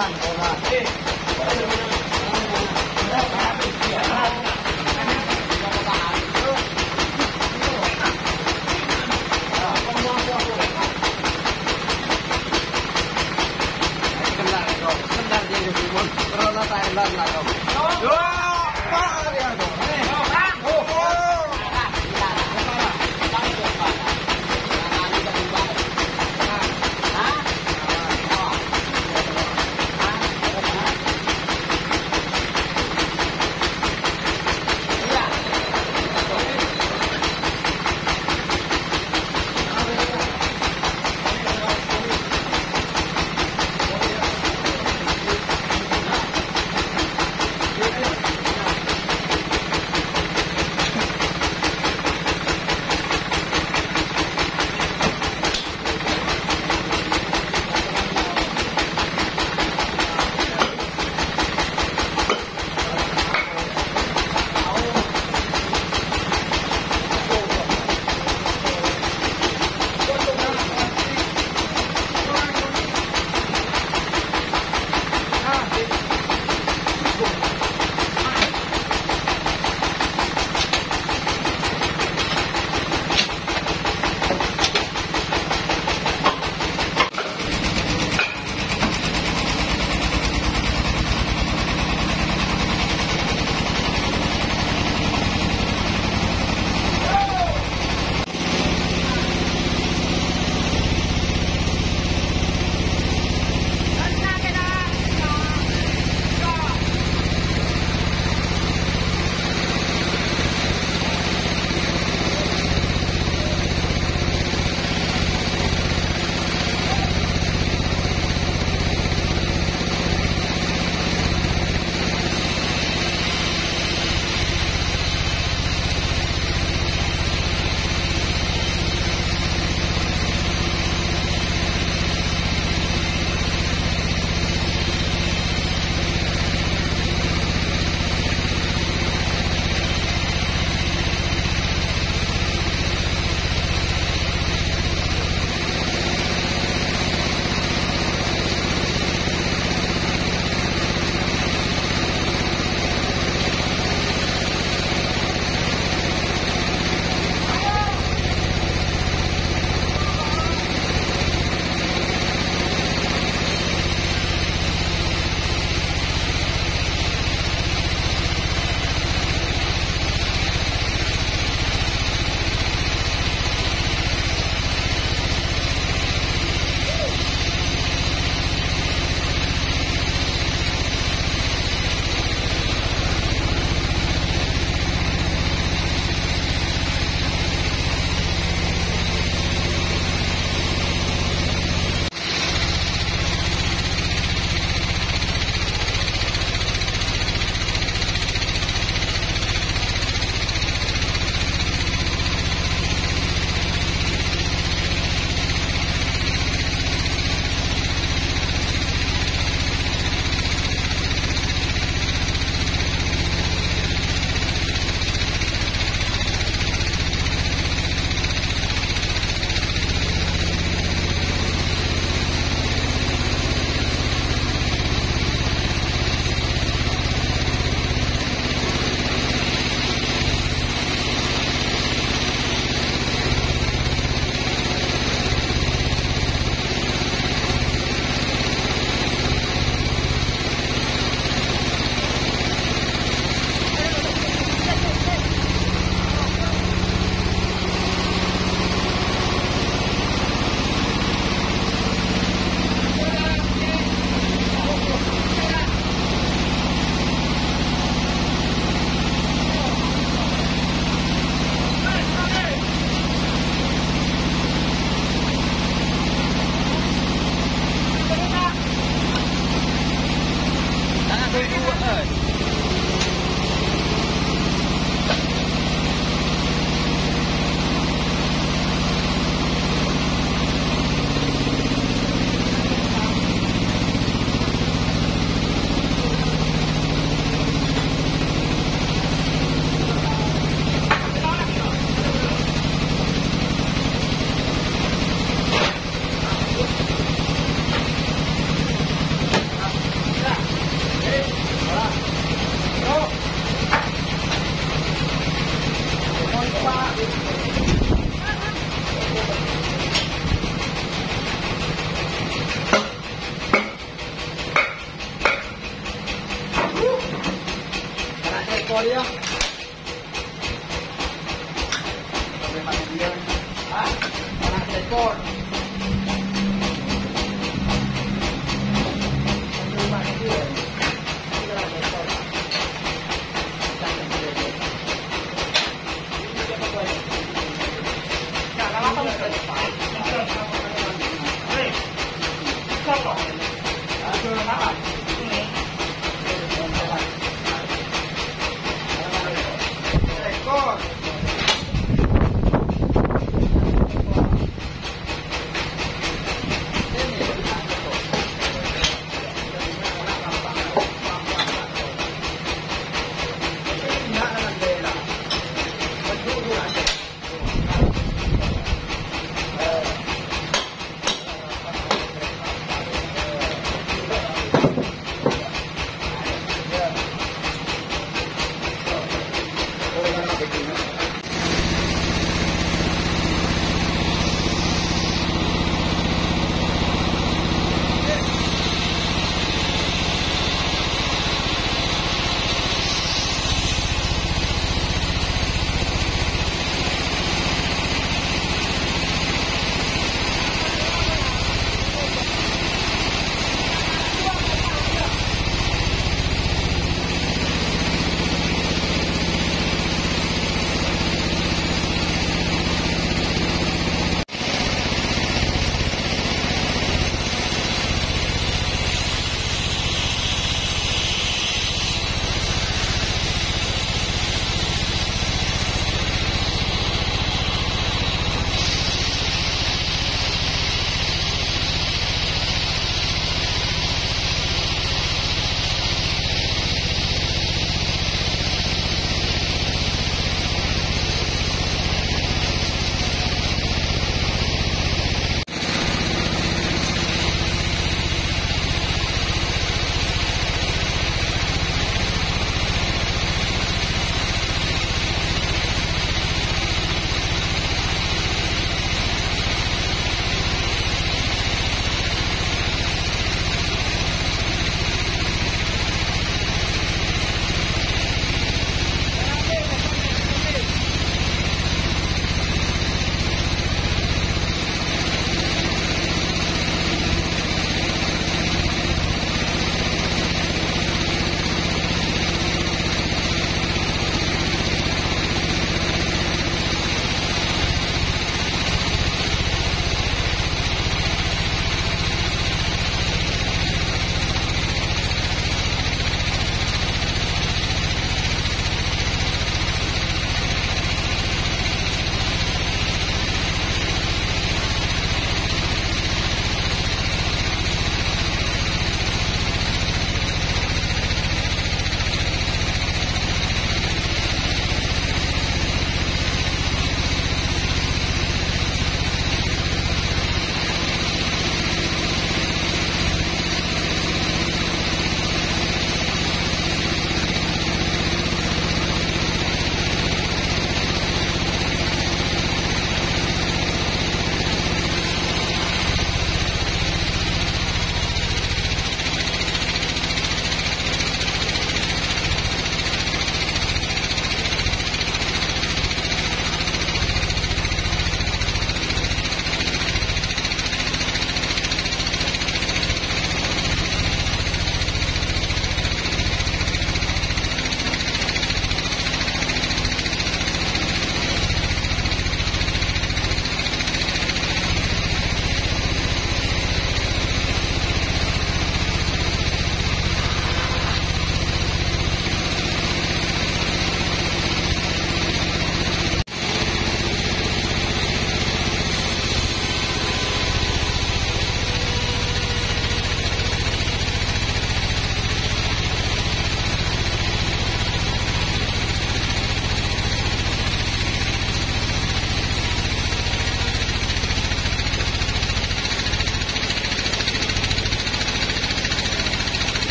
one.